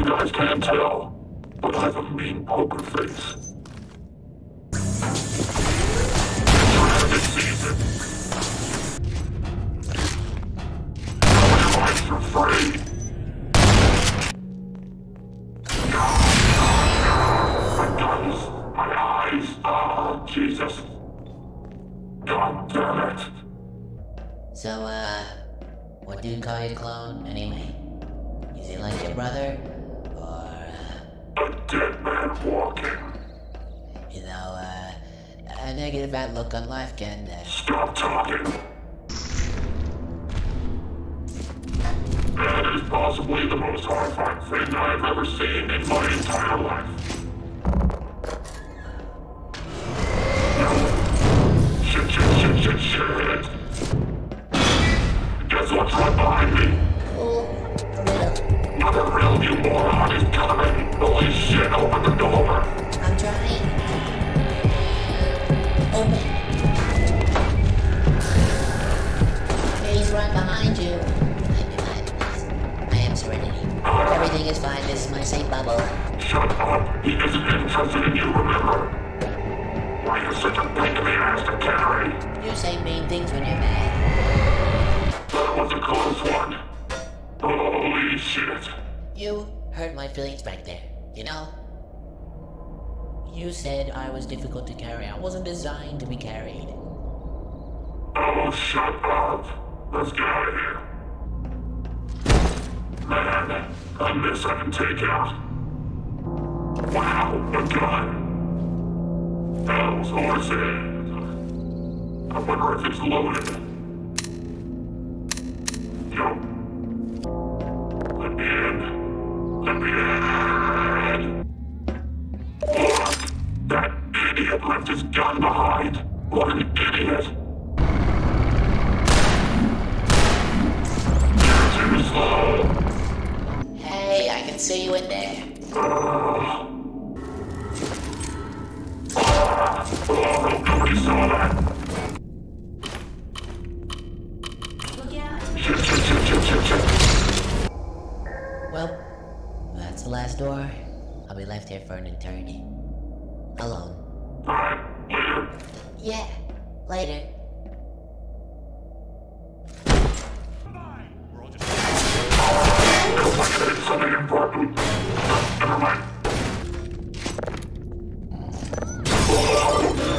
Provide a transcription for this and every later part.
You guys can't tell, but I have a mean poker face. Free. My my eyes. Oh, Jesus. God damn it. So, uh, what do you call your clone, anyway? Is he like your brother? Walking. you know, uh, a negative outlook on life can, uh, Stop talking. That is possibly the most horrifying thing I've ever seen in my entire life. Everything is fine. This is my safe bubble. Shut up. He isn't interested in you, remember? Why are you such a pain in the ass to carry? You say mean things when you're mad. That was a close one. Holy shit. You hurt my feelings back there, you know? You said I was difficult to carry. I wasn't designed to be carried. Oh, shut up. Let's get out of here. Man, I miss I can take out. Wow, a gun. Hell's horses. I wonder if it's loaded. Yo. Let me. Fuck. That idiot left his gun behind. What an idiot. You're too slow. See you in there. Well, that's the last door. I'll be left here for an eternity. Alone. Yeah, later.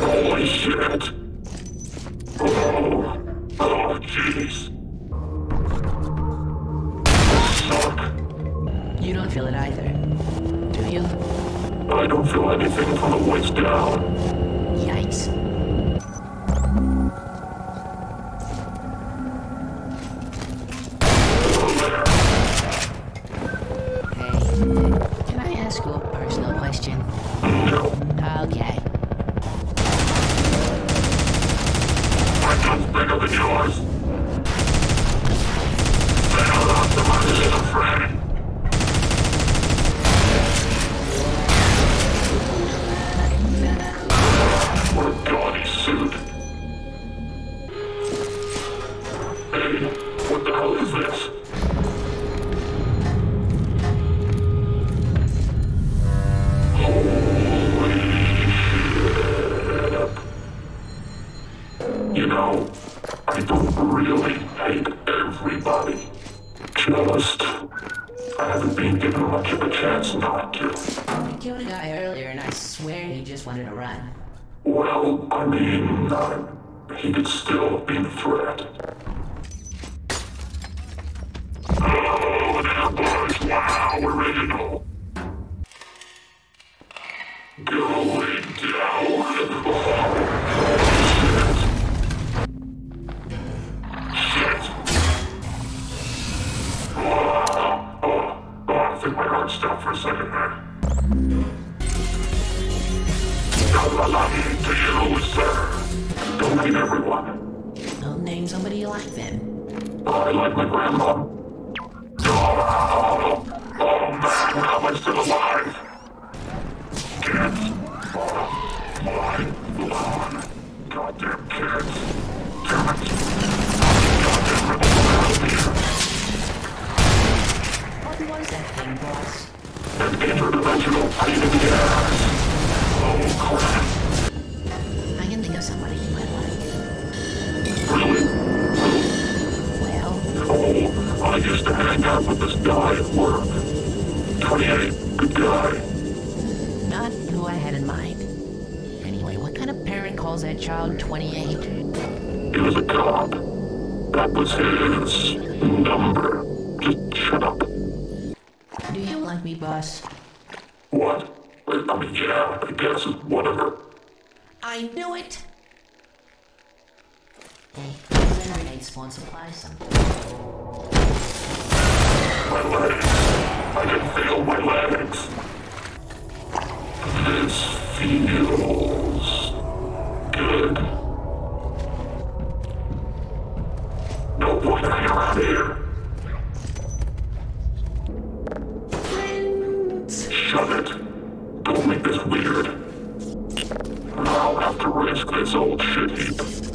Holy shit. Oh, oh, jeez. Suck. You don't feel it either, do you? I don't feel anything from the waist down. Yikes. Really hate everybody. Just, I haven't been given much of a chance not to. I killed a guy earlier and I swear he just wanted to run. Well, I mean, uh, he could still be a threat. Oh, that was wow, original. Going down. Kalalani to you, sir. Don't mean everyone. I'll name somebody you like then. I like my grandma. Kids. My kids. What was that boss? An interdimensional. Oh, crap. Used to hang out with this guy at work. 28, good guy. not who I had in mind. Anyway, what kind of parent calls that child 28? He was a cop. That was his number. Just shut up. Do you like me, boss? What? I mean, yeah, I guess, whatever. I knew it! Hey, grenade spawn supply some. My legs. I can feel my legs. This feels good. No hanging around here. Shut it. Don't make this weird. I'll have to risk this old shit heap.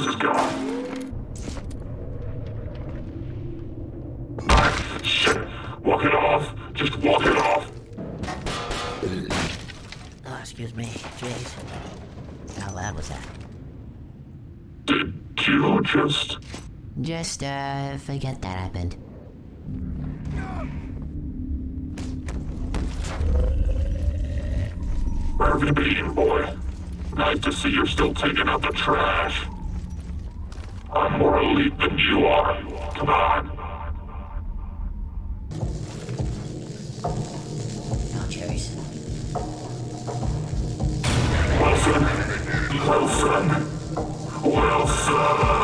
What's it how does this go? Ah, shit. Walk it off. Just walk it off. Oh, excuse me. Jeez. How loud was that? Did you just... Just, uh, forget that happened. Where have you been, boy? Nice to see you're still taking out the trash. I'm more elite than you are. Come on. No cherries. Wilson. Wilson. Wilson.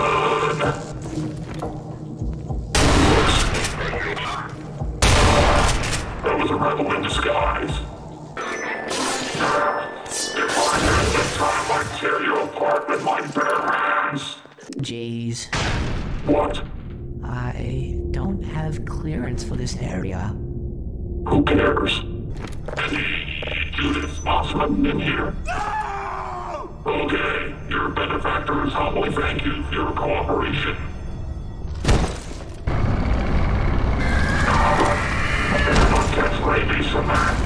Jeez. What? I don't have clearance for this area. Who cares? Judith Mossman in here. No! Okay, your benefactors humbly thank you for your cooperation. I better not catch rabies from that.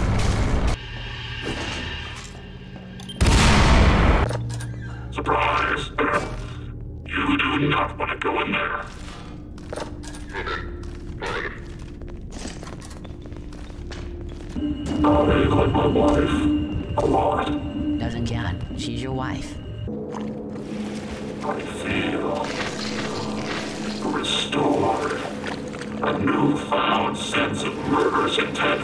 Doesn't count. She's your wife. I feel restored. A newfound sense of murderous intent